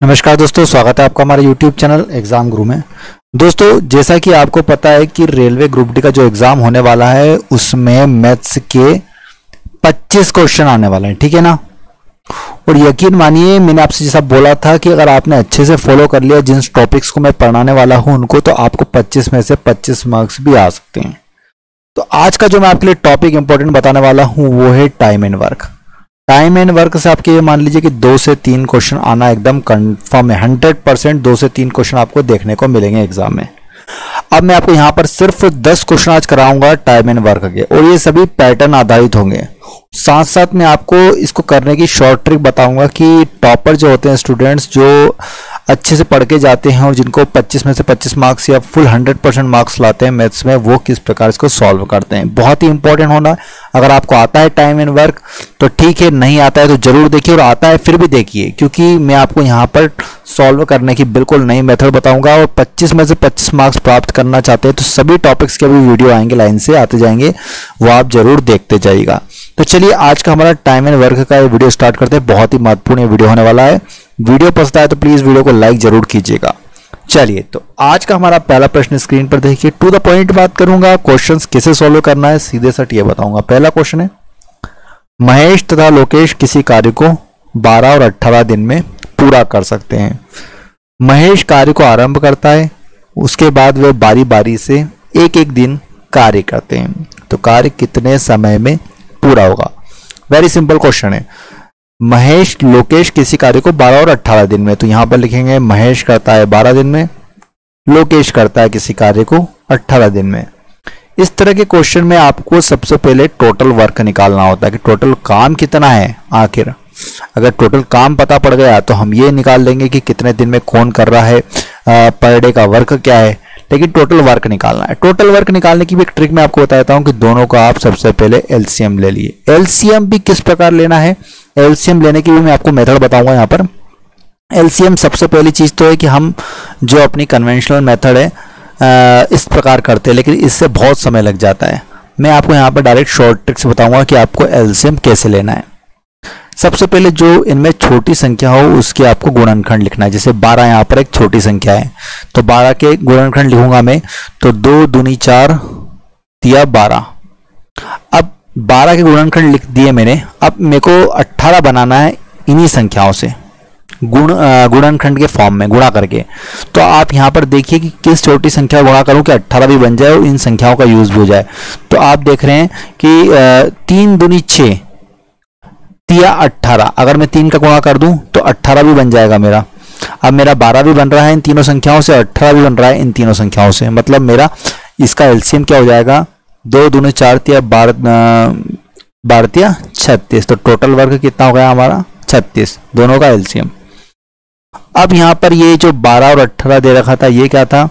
नमस्कार दोस्तों, स्वागत है आपका हमारे YouTube चैनल एग्ज़ाम गुरु में। दोस्तों, जैसा कि आपको पता है कि रेलवे ग्रुप डी का जो एग्ज़ाम होने वाला है, उसमें मैथ्स के 25 क्वेश्चन आने वाले हैं, ठीक है ना? और यकीन मानिए, मैंने आपसे जैसा बोला था कि अगर आपने अच्छे से फॉलो कर लिया, जिन टॉपिक्स को मैं पढ़ाने वाला हूँ, उनको तो आपको 25 में से 25 मार्क्स भी आ सकते हैं। तो आज का जो मैं आपके लिए टॉपिक इंपॉर्टेंट बताने वाला हूँ, वो है time and work time and work से आपके ये मान लीजिए कि दो से तीन क्वेश्चन आना एकदम कंफर्म है। हंड्रेड परसेंट दो से तीन क्वेश्चन आपको देखने को मिलेंगे एग्ज़ाम में। अब मैं आपको यहाँ पर सिर्फ़ दस क्वेश्चन आज कराऊँगा टाइम एंड वर्क के। और ये सभी पैटर्न आधारित होंगे। साथ साथ मैं आपको इसको करने की शॉर्ट ट्रिक बताऊँगा कि टॉपर जो होते हैं स्टूडेंट्स जो अच्छे से पढ़ के जाते हैं और जिनको 25 में से 25 मार्क्स या फुल 100 परसेंट मार्क्स लाते हैं मैथ्स में, वो किस प्रकार इसको सॉल्व करते हैं। बहुत ही इंपॉर्टेंट होना। अगर आपको आता है टाइम एंड वर्क तो ठीक है, नहीं आता है तो ज़रूर देखिए और आता है फिर भी देखिए, क्योंकि मैं आपको यहाँ पर सॉल्व करने की बिल्कुल नई मेथड बताऊँगा और 25 में से 25 मार्क्स प्राप्त करना चाहते हैं तो सभी टॉपिक्स के भी वीडियो आएँगे लाइन से आते जाएँगे, वो आप ज़रूर देखते जाइएगा। तो चलिए, आज का हमारा टाइम एंड वर्क का ये वीडियो स्टार्ट करते हैं। बहुत ही महत्वपूर्ण वीडियो होने वाला है। वीडियो पसंद आए तो प्लीज़ वीडियो को लाइक ज़रूर कीजिएगा। चलिए तो आज का हमारा पहला प्रश्न स्क्रीन पर देखिए। टू द पॉइंट बात करूँगा क्वेश्चंस किसे सॉल्व करना है, सीधे सट ये बताऊँगा। पहला क्वेश्चन है, महेश तथा लोकेश किसी कार्य को 12 और 18 दिन में पूरा कर सकते हैं। महेश कार्य को आरंभ करता है, उसके बाद वे बारी बारी से एक एक दिन कार्य करते हैं। तो कार्य कितने समय में पूरा होगा? वेरी सिंपल क्वेश्चन है महेश लोकेश किसी कार्य को 12 और 18 दिन में। तो यहाँ पर लिखेंगे, महेश करता है 12 दिन में, लोकेश करता है किसी कार्य को 18 दिन में। इस तरह के क्वेश्चन में आपको सबसे पहले टोटल वर्क निकालना होता है कि टोटल काम कितना है आखिर। अगर टोटल काम पता पड़ गया तो हम ये निकाल लेंगे कि कितने दिन में कौन कर रहा है पर डे का वर्क क्या है। लेकिन टोटल वर्क निकालना है। टोटल वर्क निकालने की भी एक ट्रिक मैं आपको बताता हूँ कि दोनों का आप सबसे पहले एलसीएम ले लिए। एलसीएम भी किस प्रकार लेना है? एलसीएम लेने की भी मैं आपको मेथड बताऊँगा यहाँ पर। एलसीएम सबसे पहली चीज़ तो है कि हम जो अपनी कन्वेंशनल मेथड है इस प्रकार करते हैं, लेकिन इससे बहुत समय लग जाता है। मैं आपको यहाँ पर डायरेक्ट शॉर्ट ट्रिक से बताऊँगा कि आपको एलसीएम कैसे लेना है। सबसे पहले जो इनमें छोटी संख्या हो, उसके आपको गुणनखंड लिखना है। जैसे 12 यहाँ पर एक छोटी संख्या है। तो 12 के गुणनखंड लिखूँगा मैं तो दो दुनी चार तिया बारह। अब 12 के गुणनखंड लिख दिए मैंने। अब मेरे को 18 बनाना है इन्हीं संख्याओं से, गुण गुणनखंड के फॉर्म में, गुणा करके। तो आप यहाँ पर देखिए कि किस छोटी संख्या गुणा करूँ कि 18 भी बन जाए और इन संख्याओं का यूज़ भी हो जाए। तो आप देख रहे हैं कि तीन दुनी छः तिया अट्ठारह। अगर मैं तीन का गुणा कर दूँ तो अट्ठारह भी बन जाएगा मेरा। अब मेरा बारह भी बन रहा है इन तीनों संख्याओं से, अट्ठारह भी बन रहा है इन तीनों संख्याओं से। मतलब मेरा इसका एल्सियम क्या हो जाएगा? दो दूनी चार तिया बारह बारह छत्तीस। तो टोटल वर्ग कितना हो गया हमारा? छत्तीस। दोनों का एल्सियम अब यहाँ पर ये जो 12 और 18 दे रखा था, ये क्या था?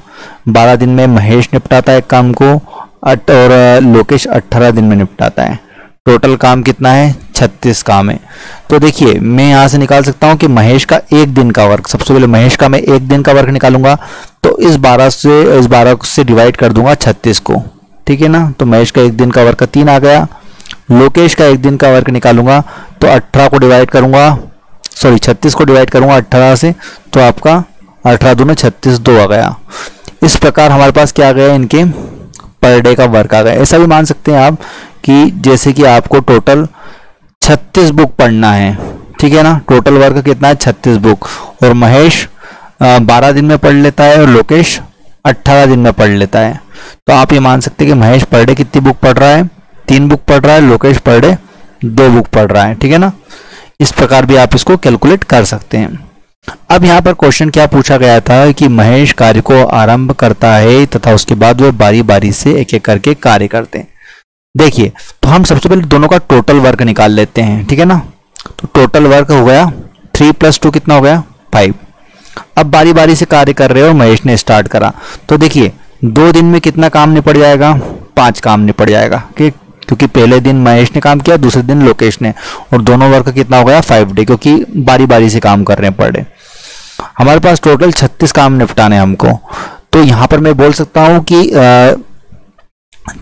12 दिन में महेश निपटाता है काम को और लोकेश 18 दिन में निपटाता है। टोटल काम कितना है? छत्तीस काम है। तो देखिए, मैं यहाँ से निकाल सकता हूँ कि महेश का एक दिन का वर्क सबसे पहले महेश का मैं एक दिन का वर्क निकालूँगा तो इस बारह से, इस बारह से डिवाइड कर दूँगा छत्तीस को। ठीक है ना? तो महेश का एक दिन का वर्क तीन आ गया। लोकेश का एक दिन का वर्क निकालूँगा तो अठारह को डिवाइड करूँगा सॉरी छत्तीस को डिवाइड करूँगा अट्ठारह से तो आपका अठारह दो में छत्तीस दो आ गया। इस प्रकार हमारे पास क्या आ गया? इनके पर डे का वर्क आ गया। ऐसा भी मान सकते हैं आप कि जैसे कि आपको टोटल छत्तीस बुक पढ़ना है, ठीक है ना? टोटल वर्क कितना है? छत्तीस बुक और महेश बारह दिन में पढ़ लेता है और लोकेश अट्ठारह दिन में पढ़ लेता है। तो आप ये मान सकते हैं कि महेश पर डे कितनी बुक पढ़ रहा है? तीन बुक पढ़ रहा है, लोकेश पर डे दो बुक पढ़ रहा है, ठीक है ना? इस प्रकार भी आप इसको कैलकुलेट कर सकते हैं। अब यहाँ पर क्वेश्चन क्या पूछा गया था कि महेश कार्य को आरंभ करता है तथा उसके बाद वह बारी बारी से एक एक करके कार्य करते हैं। देखिए तो हम सबसे पहले दोनों का टोटल वर्क निकाल लेते हैं, ठीक है ना? तो टोटल वर्क हो गया थ्री प्लस टू कितना हो गया? फाइव अब बारी बारी से कार्य कर रहे हो, महेश ने स्टार्ट करा। तो देखिए, दो दिन में कितना काम निपट जाएगा? पाँच काम निपट जाएगा कि क्योंकि पहले दिन महेश ने काम किया, दूसरे दिन लोकेश ने। और दोनों वर्क कितना हो गया? फाइव डे क्योंकि बारी बारी से काम कर रहे। हैं पर डे हमारे पास टोटल छत्तीस काम निपटाने हमको। तो यहाँ पर मैं बोल सकता हूँ कि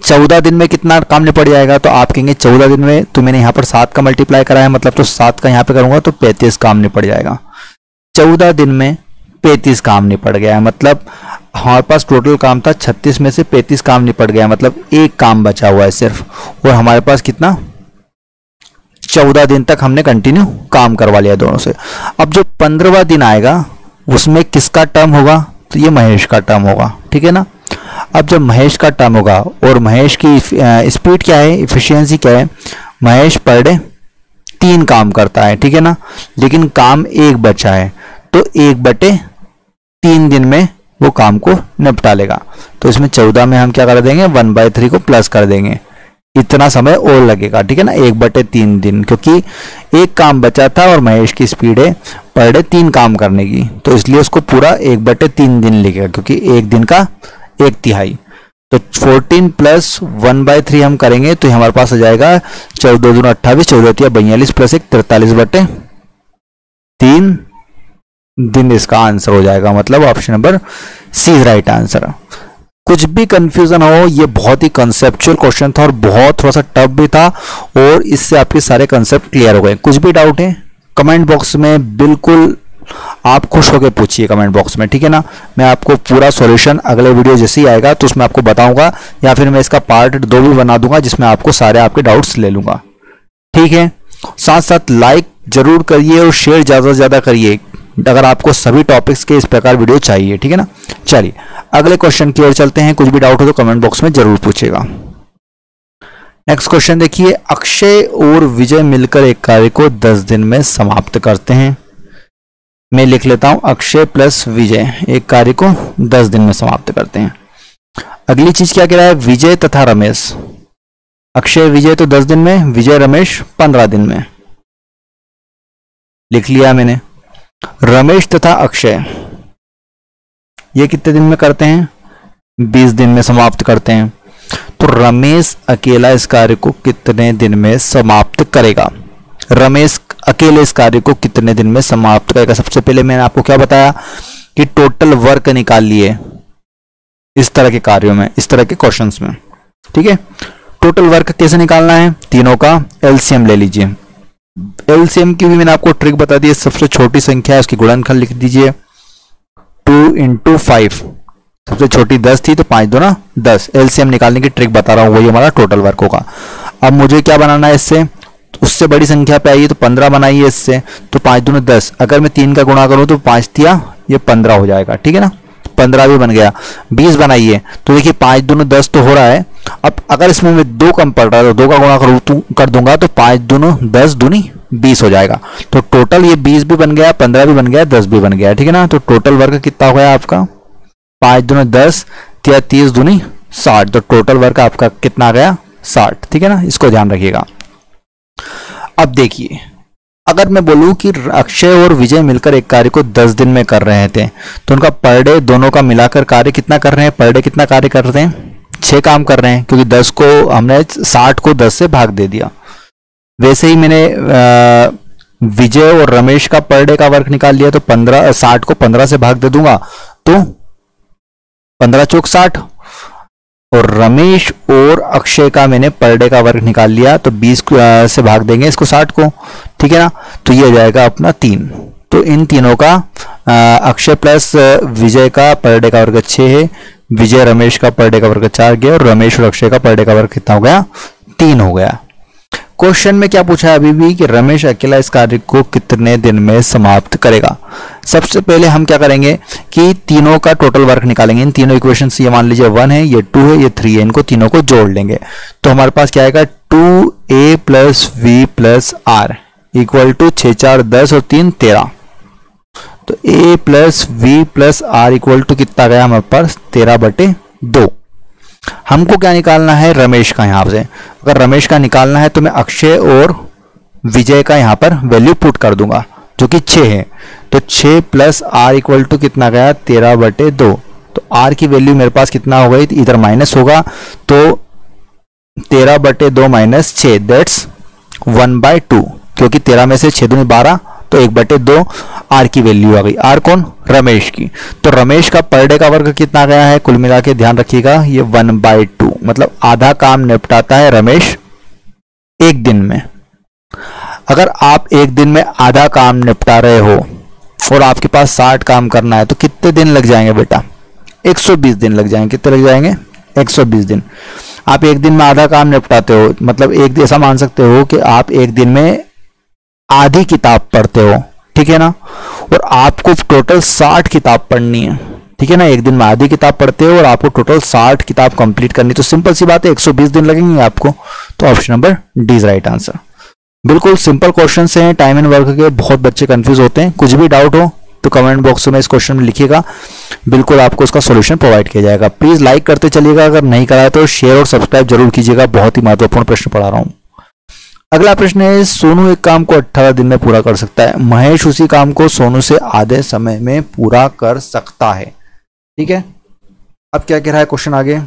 चौदह दिन में कितना काम निपट जाएगा? तो आप कहेंगे चौदह दिन में तो मैंने यहाँ पर सात का मल्टीप्लाई करा है मतलब तो सात का यहाँ पे करूँगा तो पैंतीस काम निपट जाएगा। चौदह दिन में पैंतीस काम निपट गया है मतलब हमारे पास टोटल काम था छत्तीस में से पैंतीस काम निपट गया मतलब एक काम बचा हुआ है सिर्फ़। और हमारे पास कितना? चौदह दिन तक हमने कंटिन्यू काम करवा लिया दोनों से। अब जो पंद्रहवा दिन आएगा, उसमें किसका टर्म होगा? तो ये महेश का टर्म होगा, ठीक है ना? अब जब महेश का टर्म होगा और महेश की स्पीड क्या है? इफिशियंसी क्या है? महेश पर डे तीन काम करता है, ठीक है ना? लेकिन काम एक बचा है तो एक बटे तीन दिन में वो काम को निपटा लेगा। तो इसमें चौदह में हम क्या कर देंगे? वन बाय थ्री को प्लस कर देंगे। इतना समय और लगेगा, ठीक है ना? एक बटे तीन दिन, क्योंकि एक काम बचा था और महेश की स्पीड है पर डे तीन काम करने की। तो इसलिए उसको पूरा एक बटे तीन दिन लगेगा, क्योंकि एक दिन का एक तिहाई। तो 14 प्लस वन बाय थ्री हम करेंगे तो हमारे पास आ जाएगा चौदह दून अट्ठाईस चौदह बयालीस प्लस एक तिरतालीस बटे तीन। दिन इसका आंसर हो जाएगा मतलब option number C right answer कुछ भी कंफ्यूजन हो, ये बहुत ही कंसेप्चुअल क्वेश्चन था और बहुत थोड़ा सा टफ भी था और इससे आपके सारे कंसेप्ट क्लियर हो गए। कुछ भी डाउट है कमेंट बॉक्स में बिल्कुल आप खुश होकर पूछिए कमेंट बॉक्स में, ठीक है ना? मैं आपको पूरा सॉल्यूशन अगले वीडियो जैसे ही आएगा तो उसमें आपको बताऊँगा, या फिर मैं इसका पार्ट दो भी बना दूँगा, जिसमें आपको सारे आपके डाउट्स ले लूँगा। ठीक है? साथ साथ लाइक ज़रूर करिए और शेयर ज़्यादा से ज़्यादा करिए, अगर आपको सभी टॉपिक्स के इस प्रकार वीडियो चाहिए, ठीक है ना? चलिए, अगले क्वेश्चन की ओर चलते हैं। कुछ भी डाउट हो तो कमेंट बॉक्स में ज़रूर पूछेगा नेक्स्ट क्वेश्चन देखिए, अक्षय और विजय मिलकर एक कार्य को 10 दिन में समाप्त करते हैं। मैं लिख लेता हूँ अक्षय प्लस विजय। एक कार्य को 10 दिन में समाप्त करते हैं। अगली चीज़ क्या कह रहा है? विजय तथा रमेश। अक्षय, विजय तो 10 दिन में, विजय, रमेश 15 दिन में। लिख लिया मैंने। रमेश तथा अक्षय। ये कितने दिन में करते हैं? 20 दिन में समाप्त करते हैं। तो रमेश अकेला इस कार्य को कितने दिन में समाप्त करेगा? रमेश अकेले इस कार्य को कितने दिन में समाप्त करेगा? सबसे पहले मैंने आपको क्या बताया कि टोटल वर्क निकाल लिए इस तरह के कार्यों में, इस तरह के क्वेश्चन में। ठीक है? टोटल वर्क कैसे निकालना है? तीनों का एलसीएम ले लीजिए। एलसीएम की भी मैंने आपको ट्रिक बता दी है सबसे छोटी संख्या है, उसकी गुणनखंड लिख दीजिए। टू इंटू फाइव सबसे छोटी दस थी तो पाँच दो ना? दस। एलसीएम निकालने की ट्रिक बता रहा हूँ, वही हमारा टोटल वर्क होगा। अब मुझे क्या बनाना है इससे? उससे बड़ी संख्या पे आइए तो पंद्रह बनाइए इससे तो पाँच दोनों दस। अगर मैं तीन का गुणा करूँ तो पाँच दिया, ये पंद्रह हो जाएगा, ठीक है ना? पंद्रह भी बन गया। बीस बनाइए। तो देखिए पाँच दोनों दस तो हो रहा है। अब अगर इसमें मैं दो कम पड़ रहा है तो दो का गुणा करूँ कर दूँगा तो पाँच दोनों दस दूनी बीस हो जाएगा। तो टोटल ये बीस भी बन गया, पंद्रह भी बन गया, दस भी बन गया, ठीक है ना? तो टोटल वर्क कितना हो गया आपका? पाँच दोनों दस या तीस दूनी साठ। तो टोटल वर्क आपका कितना गया? साठ, ठीक है ना? इसको ध्यान रखिएगा। अब देखिए, अगर मैं बोलूँ कि अक्षय और विजय मिलकर एक कार्य को दस दिन में कर रहे थे तो उनका पर डे दोनों का मिलाकर कार्य कितना कर रहे हैं? पर डे कितना कार्य कर रहे हैं? छह काम कर रहे हैं, क्योंकि दस को हमने साठ को दस से भाग दे दिया। वैसे ही मैंने विजय और रमेश का पर डे का वर्क निकाल लिया तो पंद्रह, साठ को पंद्रह से भाग दे दूँगा। तो पंद्रह चौक साठ और रमेश और अक्षय का मैंने पर डे का वर्क निकाल लिया तो 20 से भाग देंगे इसको 60 को, ठीक है ना? तो ये जाएगा अपना तीन। तो इन तीनों का अक्षय प्लस विजय का पर डे का वर्ग छः है, विजय, रमेश का पर डे का वर्ग चार गया, और रमेश और अक्षय का पर डे का वर्ग कितना हो गया? तीन हो गया। क्वेश्चन में क्या पूछा है अभी भी कि रमेश अकेला इस कार्य को कितने दिन में समाप्त करेगा? सबसे पहले हम क्या करेंगे कि तीनों का टोटल वर्क निकालेंगे। इन तीनों इक्वेशन ये मान लीजिए वन है, ये टू है, ये थ्री है, इनको तीनों को जोड़ लेंगे। तो हमारे पास क्या आएगा? Two A plus V plus R equal to छ चार, दस और तीन, तेरह। तो A plus V plus R equal to कितना गया हमारे पास? तेरह बटे दो। हमको क्या निकालना है? रमेश का यहाँ से। अगर रमेश का निकालना है तो मैं अक्षय और विजय का यहाँ पर वैल्यू पुट कर दूँगा, जो कि छः है। तो छः प्लस आर इक्वल टू कितना गया? तेरह बटे दो। तो आर की वैल्यू मेरे पास कितना हो गई? इधर माइनस होगा। तो तेरह बटे दो माइनस छः दैट्स वन बाय टू क्योंकि तेरह में से छः दूनी बारह तो एक बटे दो आर की वैल्यू आ गई। आर कौन? रमेश की। तो रमेश का पर डे का वर्ग कितना गया है? कुल मिला के ध्यान रखिएगा, ये वन बाय टू मतलब आधा काम निपटाता है रमेश एक दिन में। अगर आप एक दिन में आधा काम निपटा रहे हो और आपके पास साठ काम करना है तो कितने दिन लग जाएँगे बेटा? 120 दिन लग जाएँगे। कितने लग जाएँगे? 120 दिन। आप एक दिन में आधा काम निपटाते हो मतलब एक ऐसा मान सकते हो कि आप एक दिन में आधी किताब पढ़ते हो, ठीक है ना? और आपको टोटल साठ किताब पढ़नी है, ठीक है ना? एक दिन में आधी किताब पढ़ते हो और आपको टोटल साठ किताब कंप्लीट करनी तो सिंपल सी बात है 120 दिन लगेंगे आपको। तो option number D is right answer बिल्कुल सिंपल क्वेश्चन हैं टाइम एंड वर्क के। बहुत बच्चे कंफ्यूज होते हैं। कुछ भी डाउट हो तो कमेंट बॉक्स में इस क्वेश्चन में लिखिएगा। बिल्कुल आपको उसका सॉल्यूशन प्रोवाइड किया जाएगा। प्लीज़ लाइक करते चलिएगा। अगर नहीं कराया तो शेयर और सब्सक्राइब ज़रूर कीजिएगा। बहुत ही महत्वपूर्ण प्रश्न पढ़ा रहा हूँ। अगला प्रश्न है, सोनू एक काम को 18 दिन में पूरा कर सकता है। महेश उसी काम को सोनू से आधे समय में पूरा कर सकता है। ठीक है? अब क्या कह रहा है क्वेश्चन आगे?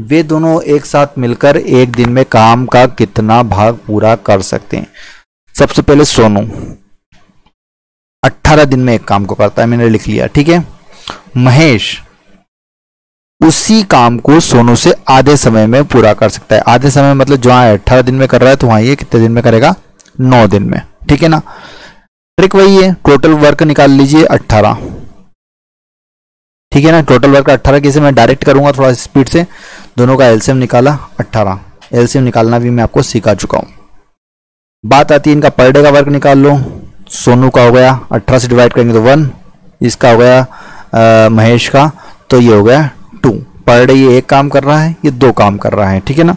वे दोनों एक साथ मिलकर एक दिन में काम का कितना भाग पूरा कर सकते हैं? सबसे पहले सोनू। 18 दिन में एक काम को करता है, मैंने लिख लिया। ठीक है? महेश उसी काम को सोनू से आधे समय में पूरा कर सकता है। आधे समय मतलब जो अठारह दिन में कर रहा है तो वहाँ ये कितने दिन में करेगा? नौ दिन में। ठीक है ना? ट्रिक वही है टोटल वर्क निकाल लीजिए अट्ठारह ठीक है ना? टोटल वर्क अट्ठारह कैसे मैं डायरेक्ट करूँगा थोड़ा स्पीड से? दोनों का एलसीएम निकाला अट्ठारह एलसीएम निकालना भी मैं आपको सिखा चुका हूँ। बात आती है इनका पर डे का वर्क निकाल लो। सोनू का हो गया अट्ठारह से डिवाइड करेंगे तो वन इसका हो गया आ, महेश का तो ये हो गया पर डे ये एक काम कर रहा है, ये दो काम कर रहा है, ठीक है ना?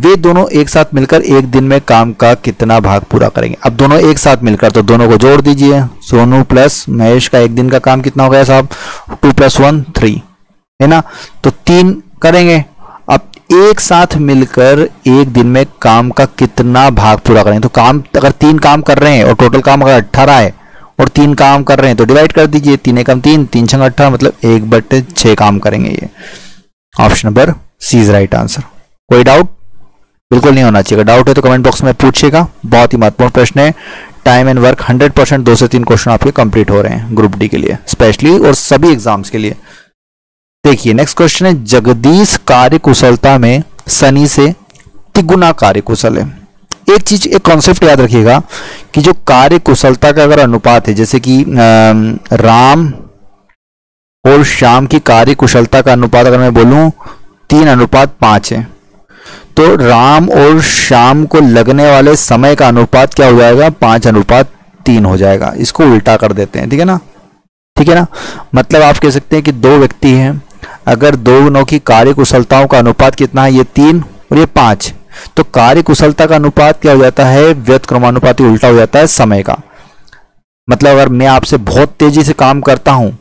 वे दोनों एक साथ मिलकर एक दिन में काम का कितना भाग पूरा करेंगे। अब दोनों एक साथ मिलकर तो दोनों को जोड़ दीजिए। सोनू प्लस महेश का एक दिन का काम कितना हो गया साहब? Two plus one, three. है ना? तो तीन करेंगे। अब एक साथ मिलकर एक दिन में काम का कितना भाग पूरा करेंगे? तो काम, अगर तीन काम कर रहे हैं और टोटल काम अगर अट्ठारह है और तीन काम कर रहे हैं तो डिवाइड कर दीजिए। तीन एकम तीन तीन छंग अट्ठारह मतलब एक बटे छह काम करेंगे ये। Option number C is right answer. कोई डाउट बिल्कुल नहीं होना चाहिए। डाउट है तो कमेंट बॉक्स में पूछिएगा। बहुत ही महत्वपूर्ण प्रश्न है। टाइम एंड वर्क 100 परसेंट दो से तीन क्वेश्चन आपके कंप्लीट हो रहे हैं ग्रुप डी के लिए स्पेशली और सभी एग्ज़ाम्स के लिए। देखिए नेक्स्ट क्वेश्चन है, जगदीश कार्य कुशलता में सनी से तिगुना कार्य कुशल है। एक चीज़, एक कॉन्सेप्ट याद रखिएगा कि जो कार्य कुशलता का अगर अनुपात है, जैसे कि राम और शाम की कार्य कुशलता का अनुपात अगर मैं बोलूँ, तीन अनुपात पाँच है। तो राम और शाम को लगने वाले समय का अनुपात क्या हो जाएगा? पाँच अनुपात तीन हो जाएगा। इसको उल्टा कर देते हैं, ठीक है ना? ठीक है ना? मतलब आप कह सकते हैं कि दो व्यक्ति हैं। अगर दोनों की कार्य कुशलताओं का अनुपात कितना है? ये तीन और ये पाँच। तो कार्य कुशलता का अनुपात क्या हो जाता है? व्यत क्रमानुपाती उल्टा हो जाता है समय का। मतलब अगर मैं आपसे बहुत तेज़ी से काम करता हूँ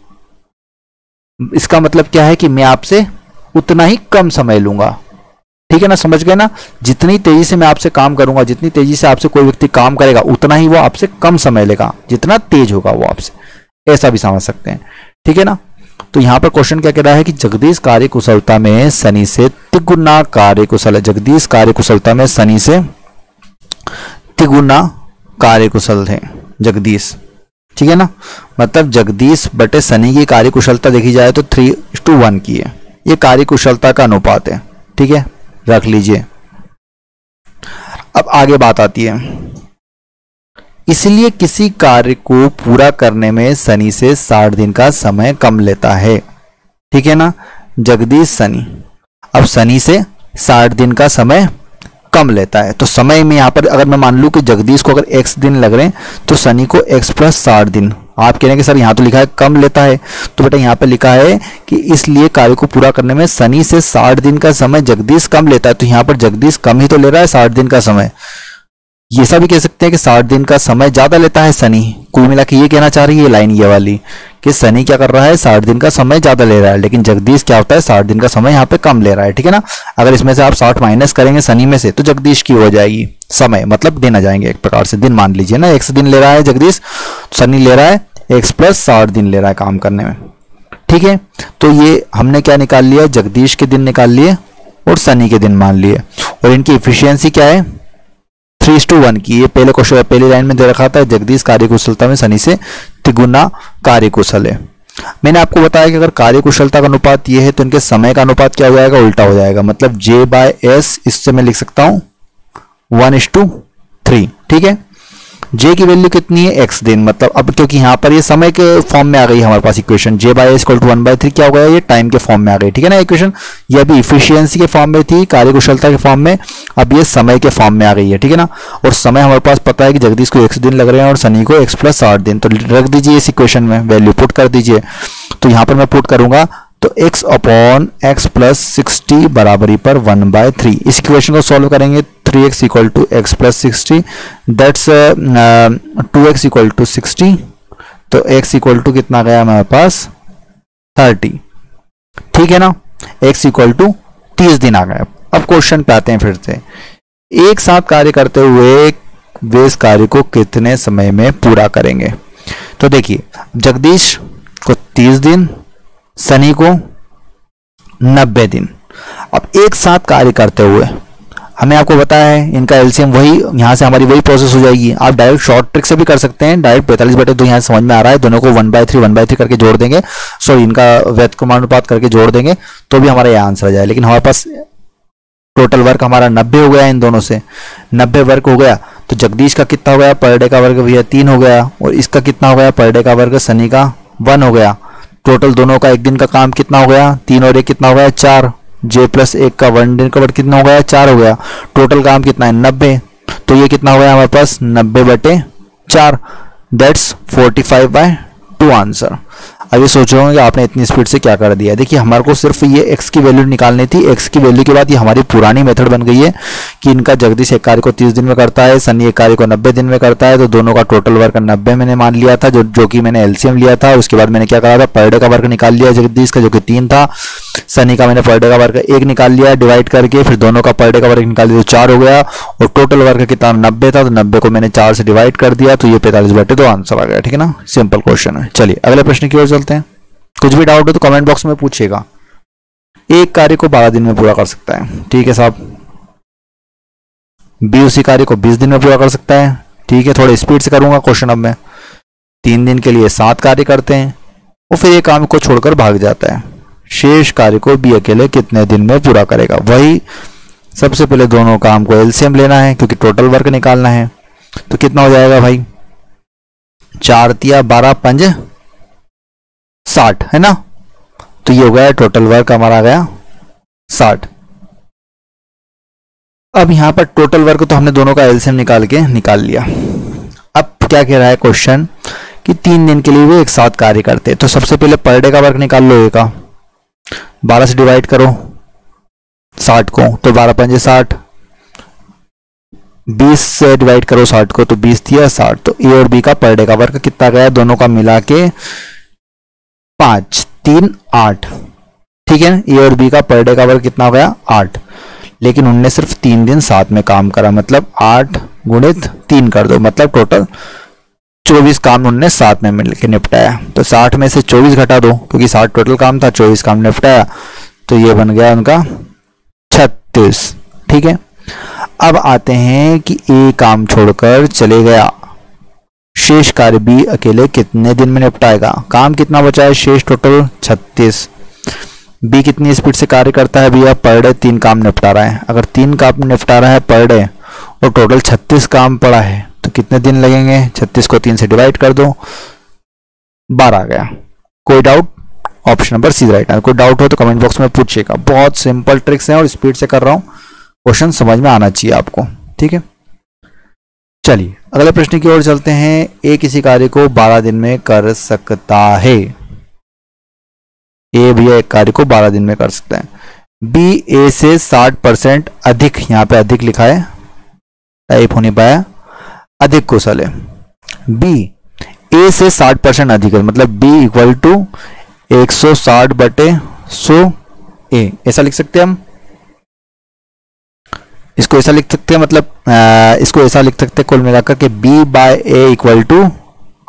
इसका मतलब क्या है कि मैं आपसे उतना ही कम समय लूँगा। ठीक है ना, समझ गए ना? जितनी तेज़ी से मैं आपसे काम करूँगा, जितनी तेज़ी से आपसे कोई व्यक्ति काम करेगा, उतना ही वो आपसे कम समय लेगा। जितना तेज होगा वो आपसे। ऐसा भी समझ सकते हैं। ठीक है ना? तो यहाँ पर क्वेश्चन क्या कह रहा है कि जगदीश कार्य कुशलता में शनि से तिगुना कार्य कुशल जगदीश कार्य कुशलता में शनि से तिगुना कार्य कुशल है। जगदीश। ठीक है ना? मतलब जगदीश बटे सनी की कार्य कुशलता देखी जाए तो थ्री टू वन की है। ये कार्य कुशलता का अनुपात है। ठीक है? रख लीजिए। अब आगे बात आती है। इसलिए किसी कार्य को पूरा करने में सनी से साठ दिन का समय कम लेता है। ठीक है ना? जगदीश सनी अब सनी से साठ दिन का समय कम लेता है। तो समय में यहाँ पर अगर मैं मान लू कि जगदीश को अगर एक्स दिन लग रहे हैं तो सनी को एक्स प्लस साठ दिन। आप कह रहे हैं कि सर यहाँ तो लिखा है कम लेता है। तो बेटा यहाँ पे लिखा है कि इसलिए कार्य को पूरा करने में शनि से साठ दिन का समय जगदीश कम लेता है। तो यहाँ पर जगदीश कम ही तो ले रहा है, साठ दिन का समय। ये सब भी कह सकते हैं कि साठ दिन का समय ज़्यादा लेता है शनि। कुल मिला के ये कहना चाह रही है लाइन ये वाली। कि सनी क्या कर रहा है, साठ दिन का समय ज़्यादा ले रहा है, लेकिन जगदीश क्या होता है, साठ दिन का समय यहाँ पे कम ले रहा है, ठीक है ना? अगर इसमें से आप साठ माइनस करेंगे सनी में से तो जगदीश की हो जाएगी समय मतलब दिन आ जाएँगे एक प्रकार से, दिन मान लीजिए ना, एक दिन ले रहा है जगदीश सनी ले रहा है एक्स प्लस साठ दिन ले रहा है काम करने में, ठीक है? तो ये हमने क्या निकाल लिया, जगदीश के दिन निकाल लिए और सनी के दिन मान लिए, और इनकी इफिशियंसी क्या है? थ्री टू वन की ये पहले क्वेश्चन पहली लाइन में दे रखा था, जगदीश कार्यकुशलता में शनि से तिगुना कार्यकुशल है। मैंने आपको बताया कि अगर कार्यकुशलता का अनुपात ये है तो इनके समय का अनुपात क्या हो जाएगा? उल्टा हो जाएगा। मतलब जे बाय एस इससे मैं लिख सकता हूँ वन इस टू थ्री ठीक है? जे की वैल्यू कितनी है? एक्स दिन मतलब अब क्योंकि यहाँ पर ये समय के फॉर्म में आ गई हमारे पास equation J by equal to one by three क्या हो गया? ये टाइम के फॉर्म में आ गई, ठीक है ना इक्वेशन ये अभी इफिशियंसी के फॉर्म में थी, कार्यकुशलता के फॉर्म में, अब ये समय के फॉर्म में आ गई है, ठीक है ना? और समय हमारे पास पता है कि जगदीश को एक्स दिन लग रहे हैं और सनी को एक्स प्लस आठ दिन तो रख दीजिए इस इक्वेशन में वैल्यू पुट कर दीजिए। तो यहाँ पर मैं पुट करूँगा तो x upon x plus sixty बराबरी पर वन बाय थ्री इस इक्वेशन को सॉल्व करेंगे three x equal to x plus sixty that's two x equal to sixty तो x इक्वल टू कितना गया हमारे पास? थर्टी ठीक है ना? x इक्वल टू तीस दिन आ गया। अब क्वेश्चन पे आते हैं फिर से। एक साथ कार्य करते हुए वे इस कार्य को कितने समय में पूरा करेंगे? तो देखिए, जगदीश को तीस दिन, सनी को नब्बे दिन। अब एक साथ कार्य करते हुए हमें आपको बताया है, इनका एलसीएम वही, यहाँ से हमारी वही प्रोसेस हो जाएगी। आप डायरेक्ट शॉर्ट ट्रिक से भी कर सकते हैं डायरेक्ट पैंतालीस बटे तो यहाँ समझ में आ रहा है, दोनों को one by three one by three करके जोड़ देंगे। सॉरी इनका व्यक्त क्रमानुपात करके जोड़ देंगे तो भी हमारा यह आंसर आ जाए। लेकिन हमारे पास टोटल वर्क हमारा नब्बे हो गया इन दोनों से। नब्बे वर्क हो गया तो जगदीश का कितना हो गया? पर डे का वर्ग भैया तीन हो गया, और इसका कितना हो गया? पर डे का वर्ग सनी का वन हो गया। टोटल दोनों का एक दिन का काम कितना हो गया? तीन और एक कितना हो गया? चार। जे प्लस एक का वन डे का बट कितना हो गया? चार हो गया। टोटल काम कितना है? नब्बे। तो ये कितना हो गया हमारे पास? नब्बे बटे चार। That's forty five by two answer ये सोच रहे होंगे कि आपने इतनी स्पीड से क्या कर दिया देखिए, हमारे को सिर्फ़ ये एक्स की वैल्यू निकालनी थी। एक्स की वैल्यू के बाद ये हमारी पुरानी मेथड बन गई है कि इनका जगदीश एक कार्य को तीस दिन में करता है सनी एक कार्य को नब्बे दिन में करता है तो दोनों का टोटल वर्क नब्बे मैंने मान लिया था, जो जो कि मैंने एलसीएम लिया था। उसके बाद मैंने क्या करा था? पर डे का वर्क निकाल लिया जगदीश का, जो कि तीन था। सनी का मैंने पर डे का वर्क एक निकाल लिया डिवाइड करके फिर दोनों का पर डे का वर्क निकाल दिया तो चार हो गया। और टोटल वर्क कितना? नब्बे था तो नब्बे को मैंने चार से डिवाइड कर दिया तो ये पैंतालीस बटे तो आंसर आ गया, ठीक है ना? सिंपल क्वेश्चन है। चलिए, अगले प्रश्न की ओर चलते हैं? कुछ भी डाउट हो तो कमेंट बॉक्स में पूछिएगा। एक कार्य को बारह दिन में पूरा कर सकता है। ठीक है साहब? बी उसी कार्य को बीस दिन में पूरा कर सकता है। ठीक है, थोड़े स्पीड से करूँगा क्वेश्चन अब मैं। तीन दिन के लिए सात कार्य करते हैं और फिर एक काम को छोड़कर भाग जाता है। शेष कार्य को बी अकेले कितने दिन में पूरा करेगा? वही सबसे पहले दोनों काम को एलसीएम लेना है, क्योंकि टोटल वर्क निकालना है। तो कितना हो जाएगा भाई? चार तिया बारह पंज साठ, है ना? तो ये हो गया टोटल वर्क हमारा आ गया साठ। अब यहाँ पर टोटल वर्क तो हमने दोनों का एलसीएम निकाल के निकाल लिया। अब क्या कह रहा है क्वेश्चन कि तीन दिन के लिए वो एक साथ कार्य करते। तो सबसे पहले पर डे का वर्क निकाल लो एक बारह से डिवाइड करो साठ को तो बारह पंजे साठ। बीस से डिवाइड करो साठ को तो बीस दिया साठ। तो ए और बी का पर डे का वर्क कितना गया? दोनों का मिला के पाँच, तीन, आठ। ठीक है? ए और बी का पर डे का वर्क कितना हो गया? आठ। लेकिन उनने सिर्फ़ तीन दिन साथ में काम करा मतलब आठ गुणित तीन कर दो मतलब टोटल चौबीस काम उनने साथ में मिलकर निपटाया। तो साठ में से चौबीस घटा दो, क्योंकि साठ टोटल काम था, चौबीस काम निपटाया तो ये बन गया उनका छत्तीस। ठीक है? अब आते हैं कि ए काम छोड़कर चले गया शेष कार्य बी अकेले कितने दिन में निपटाएगा? काम कितना बचा है? शेष टोटल छत्तीस। बी कितनी स्पीड से कार्य करता है? भैया पर डे तीन काम निपटा रहा है। अगर तीन काम निपटा रहा है पर डे और टोटल छत्तीस काम पड़ा है तो कितने दिन लगेंगे? छत्तीस को तीन से डिवाइड कर दो। बारह आ गया। कोई doubt option number C right कोई डाउट हो तो कमेंट बॉक्स में पूछिएगा। बहुत सिंपल ट्रिक्स हैं और स्पीड से कर रहा हूँ। क्वेश्चन समझ में आना चाहिए आपको। ठीक है? चलिए। अगले प्रश्न की ओर चलते हैं। ए किसी कार्य को 12 दिन में कर सकता है? ए भैया एक कार्य को 12 दिन में कर सकता है। बी, ए से 60 परसेंट अधिक, यहाँ पे अधिक लिखा है। टाइप होने पाया। अधिक कुशल है। बी, ए से 60 परसेंट अधिक है मतलब बी इक्वल टू 160 बटे 100 ए। ऐसा लिख सकते हैं हम? इसको ऐसा लिख सकते हैं मतलब इसको ऐसा लिख सकते हैं कुल मिलाकर के B by A equal to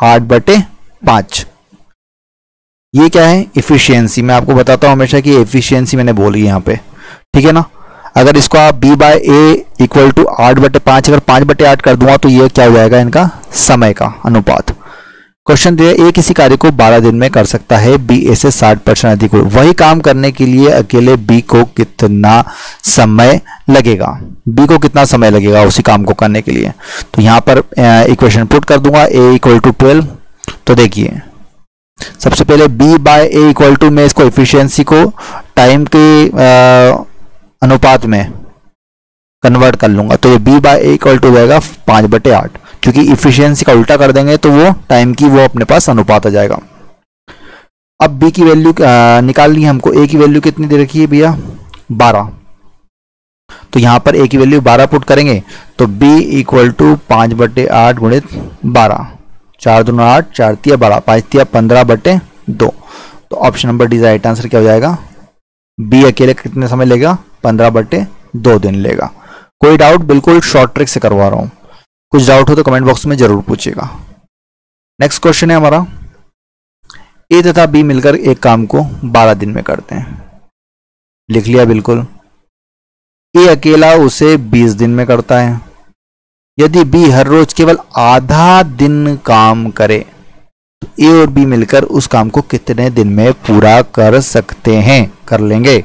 आठ बटे पाँच। ये क्या है? इफिशियंसी मैं आपको बताता हूँ हमेशा कि एफिशिएंसी मैंने बोली यहाँ पे। ठीक है ना? अगर इसको आप B by A equal to आठ बटे पाँच, अगर पाँच बटे आठ कर दूँगा तो ये क्या हो जाएगा इनका? समय का अनुपात। क्वेश्चन दिया ए किसी कार्य को 12 दिन में कर सकता है बी ए से 60 परसेंट अधिक वही काम करने के लिए अकेले बी को कितना समय लगेगा? बी को कितना समय लगेगा उसी काम को करने के लिए? तो यहाँ पर इक्वेशन पुट कर दूँगा ए इक्वल टू ट्वेल्व तो देखिए, सबसे पहले B by A equal to में इसको इफिशियंसी को टाइम के अनुपात में कन्वर्ट कर लूँगा। तो ये B by A equal to जाएगा पाँच बटे आठ। क्योंकि इफिशियंसी का उल्टा कर देंगे तो वो टाइम की वो अपने पास अनुपात आ जाएगा। अब बी की वैल्यू निकालनी है हमको। ए की वैल्यू कितनी दे रखी है भैया? बारह। तो यहाँ पर ए की वैल्यू बारह पुट करेंगे तो बी इक्वल टू पाँच बटे आठ गुणित बारह। चार दोनों आठ, चार तिया बारह, पाँच तिया पंद्रह बटे दो। तो option number D right answer क्या हो जाएगा? बी अकेले कितने समय लेगा? पंद्रह बटे दो दिन लेगा। कोई डाउट बिल्कुल शॉर्ट ट्रिक से करवा रहा हूँ। कुछ डाउट हो तो कमेंट बॉक्स में ज़रूर पूछिएगा। नेक्स्ट क्वेश्चन है हमारा। ए तथा बी मिलकर एक काम को 12 दिन में करते हैं। लिख लिया बिल्कुल। ए अकेला उसे 20 दिन में करता है। यदि बी हर रोज केवल आधा दिन काम करे तो ए और बी मिलकर उस काम को कितने दिन में पूरा कर सकते हैं? कर लेंगे।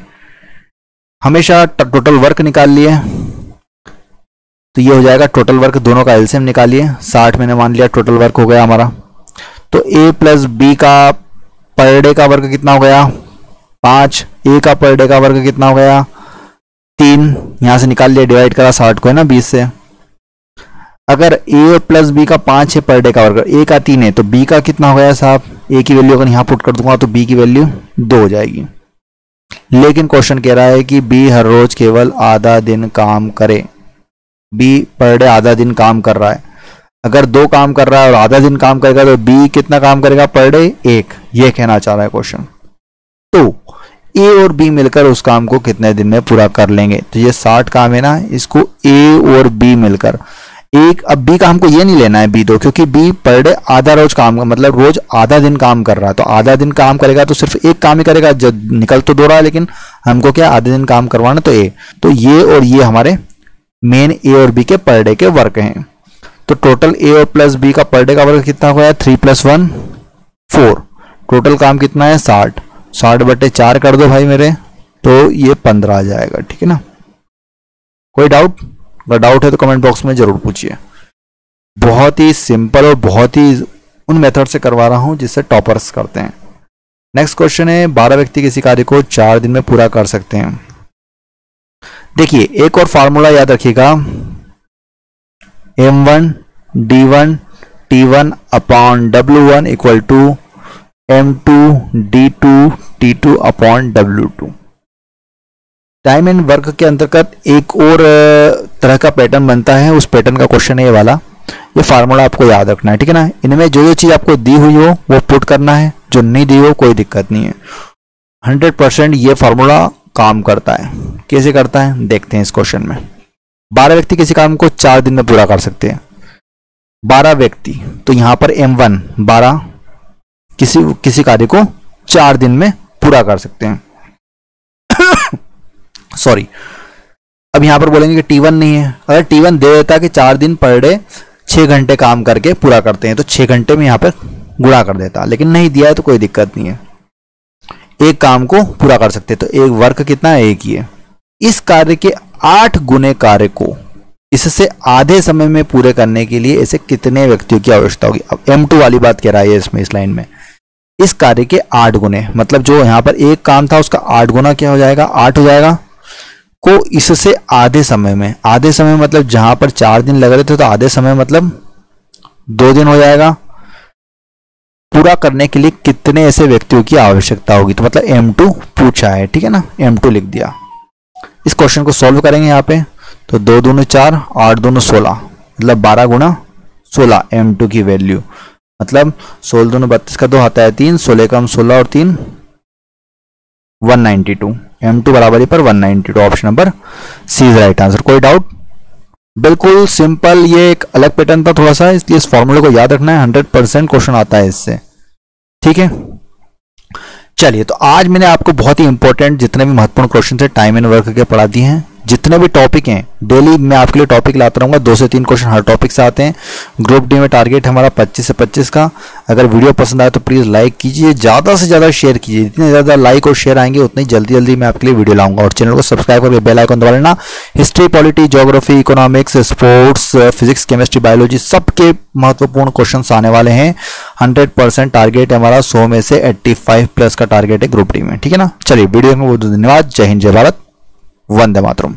हमेशा टोटल वर्क निकाल लिए। तो ये हो जाएगा टोटल वर्क दोनों का एल्सियम निकालिए। साठ मैंने मान लिया टोटल वर्क हो गया हमारा। तो ए प्लस बी का पर डे का वर्क कितना हो गया? पाँच। ए का पर डे का वर्क कितना हो गया? तीन। यहाँ से निकाल लिया डिवाइड करा साठ को, है ना, बीस से। अगर ए प्लस बी का पाँच है पर डे का वर्क ए का तीन है तो बी का कितना हो गया साहब? ए की वैल्यू अगर यहाँ पुट कर दूँगा तो बी की वैल्यू दो हो जाएगी। लेकिन क्वेश्चन कह रहा है कि बी हर रोज केवल आधा दिन काम करे। बी पर डे आधा दिन काम कर रहा है। अगर दो काम कर रहा है और आधा दिन काम करेगा तो बी कितना काम करेगा पर डे एक। ये कहना चाह रहा है क्वेश्चन तो ए और बी मिलकर उस काम को कितने दिन में पूरा कर लेंगे? तो ये साठ काम है ना, इसको ए और बी मिलकर। एक, अब बी का हमको ये नहीं लेना है बी दो, क्योंकि बी पर डे आधा रोज काम मतलब रोज आधा दिन काम कर रहा है। तो आधा दिन काम करेगा तो सिर्फ़ एक काम ही करेगा, जब निकल तो दो रहा है, लेकिन हमको क्या आधे दिन काम करवाना तो ए तो ये और ये हमारे मेन ए और बी के पर डे के वर्क हैं। तो टोटल ए और प्लस बी का पर डे का वर्क कितना हुआ है? Three plus one four total काम कितना है? साठ। साठ बटे चार कर दो भाई मेरे तो ये पंद्रह आ जाएगा, ठीक है ना? कोई डाउट अगर डाउट है तो कमेंट बॉक्स में ज़रूर पूछिए। बहुत ही सिंपल और बहुत ही उन मेथड से करवा रहा हूँ जिससे टॉपर्स करते हैं। नेक्स्ट क्वेश्चन है, बारह व्यक्ति किसी कार्य को चार दिन में पूरा कर सकते हैं। देखिए, एक और फार्मूला याद रखिएगा। M one D one T one upon W one equal to M two D two T two upon W two time and work के अंतर्गत एक और तरह का पैटर्न बनता है। उस पैटर्न का क्वेश्चन है ये वाला। ये फार्मूला आपको याद रखना है, ठीक है ना? इनमें जो जो चीज़ आपको दी हुई हो, वो पुट करना है। जो नहीं दी हो, कोई दिक्कत नहीं है। हंड्रेड परसेंट ये फार्मूला काम करता है। कैसे करता है? देखते हैं इस क्वेश्चन में। बारह व्यक्ति किसी काम को चार दिन में पूरा कर सकते हैं। बारह व्यक्ति तो यहाँ पर एम वन बारह किसी किसी कार्य को चार दिन में पूरा कर सकते हैं। सॉरी अब यहाँ पर बोलेंगे कि टी वन नहीं है। अगर टी वन दे देता कि चार दिन पर डे छह घंटे काम करके पूरा करते हैं तो छह घंटे में यहाँ पर गुणा कर देता। लेकिन नहीं दिया है तो कोई दिक्कत नहीं है। एक काम को पूरा कर सकते तो एक वर्क कितना है? एक ये इस कार्य के आठ गुने कार्य को इससे आधे समय में पूरे करने के लिए ऐसे कितने व्यक्तियों की आवश्यकता होगी? अब एम टू वाली बात कह रहा है इसमें, इस लाइन में। इस कार्य के आठ गुने मतलब जो यहाँ पर एक काम था, उसका आठ गुना क्या हो जाएगा? आठ हो जाएगा। को इससे आधे समय में, आधे समय मतलब जहाँ पर चार दिन लग रहे थे तो आधे समय मतलब दो दिन हो जाएगा। पूरा करने के लिए कितने ऐसे व्यक्तियों की आवश्यकता होगी? तो मतलब M2 पूछा है, ठीक है ना? M2 लिख दिया। इस क्वेश्चन को सॉल्व करेंगे यहाँ पे। तो दो दोनों चार, आठ दोनों सोलह। मतलब बारह गुना सोलह एम टू की वैल्यू मतलब सोलह दोनों बत्तीस का दो आता है तीन, सोलह का हम सोलह और तीन one ninety two M two बराबरी पर one two option number C is right answer कोई डाउट बिल्कुल सिंपल ये एक अलग पैटर्न था थोड़ा सा, इसलिए इस फॉर्मूले को याद रखना है। हंड्रेड परसेंट क्वेश्चन आता है इससे। ठीक है? चलिए तो आज मैंने आपको बहुत ही इंपॉर्टेंट जितने भी महत्वपूर्ण क्वेश्चन थे टाइम एंड वर्क के पढ़ा दिए हैं। जितने भी टॉपिक हैं डेली मैं आपके लिए टॉपिक लाता रहूँगा, दो से तीन क्वेश्चन हर टॉपिक से आते हैं। ग्रुप डी में टारगेट हमारा 25 से 25 का। अगर वीडियो पसंद आए तो प्लीज़ लाइक कीजिए, ज़्यादा से ज़्यादा शेयर कीजिए। जितने ज़्यादा लाइक और शेयर आएँगे, उतनी जल्दी जल्दी मैं आपके लिए वीडियो लाऊँगा। और चैनल को सब्सक्राइब करके बेल आइकन दबा लेना। History polity geography economics sports physics chemistry biology सबके महत्वपूर्ण क्वेश्चन आने वाले हैं। हंड्रेड परसेंट टारगेट हमारा, सौ में से एट्टी फाइव प्लस का टारगेट है ग्रुप डी में। ठीक है ना? चलिए वीडियो में बहुत धन्यवाद। जय हिंद, जय भारत। वंदे मातरम।